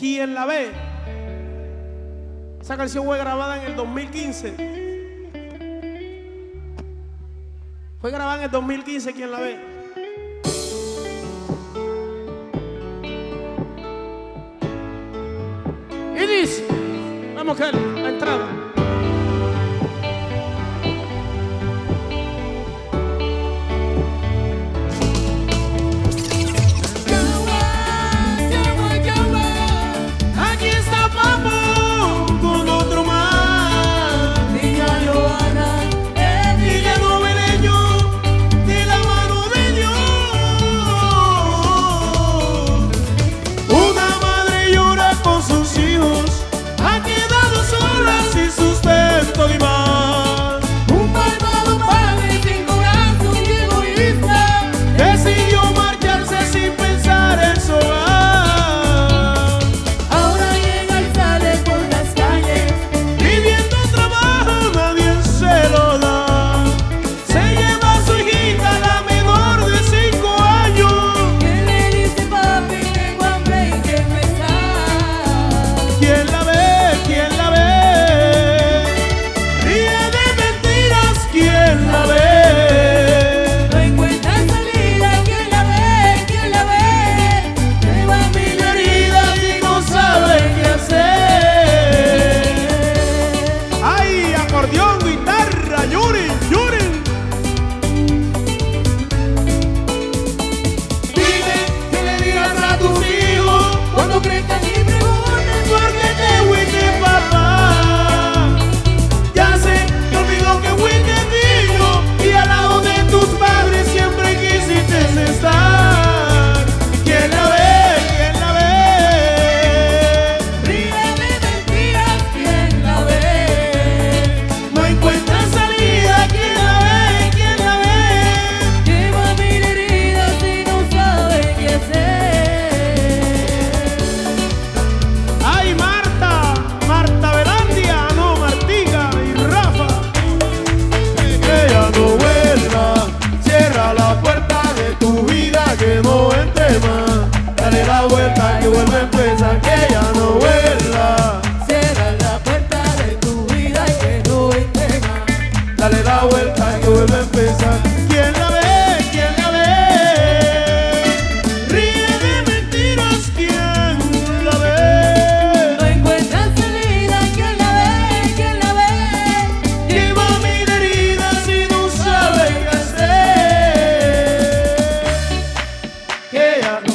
¿Quién la ve? Esa canción fue grabada en el 2015. Fue grabada en el 2015, ¿quién la ve? Y dice, vamos que la entrada. yeah.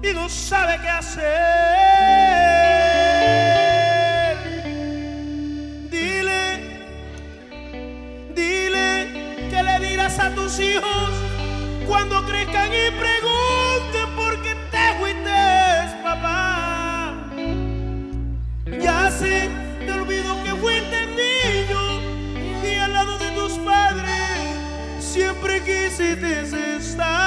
Y no sabe qué hacer. Dile, dile que le dirás a tus hijos cuando crezcan y pregunten por qué te fuiste, papá. Ya sé, te olvido que fuiste niño y al lado de tus padres siempre quisiste estar.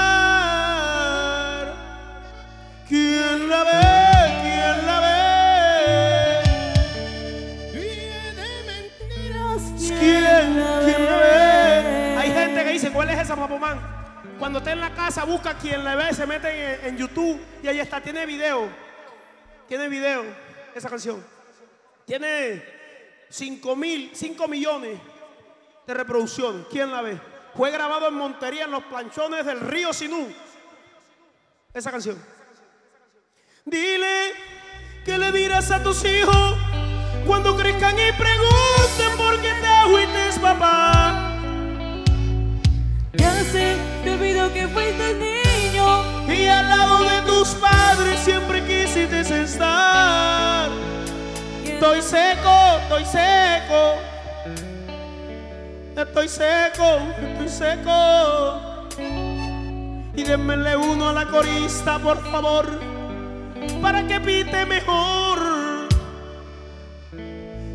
¿Cuál es esa papomán? Cuando está en la casa, busca quien la ve, se mete en, en YouTube y ahí está, tiene video. Tiene video esa canción. Tiene 5 mil, 5 millones de reproducciones. ¿Quién la ve? Fue grabado en Montería, en los planchones del río Sinú. Esa canción. Dile que le dirás a tus hijos cuando crezcan y pregunten por qué te que fuiste niño Y al lado de tus padres siempre quisiste estar. Estoy seco, estoy seco. Estoy seco, estoy seco. Y denmele uno a la corista, por favor, para que pite mejor.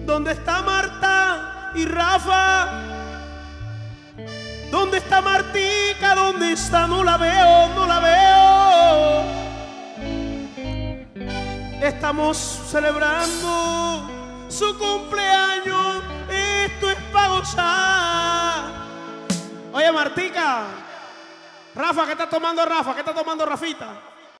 ¿Dónde está Marta y Rafa? ¿Dónde está Martica? ¿Dónde? No la veo, no la veo. Estamos celebrando su cumpleaños. Esto es para gozar. Oye, Martica. Rafa, ¿qué está tomando Rafa? ¿Qué está tomando Rafita?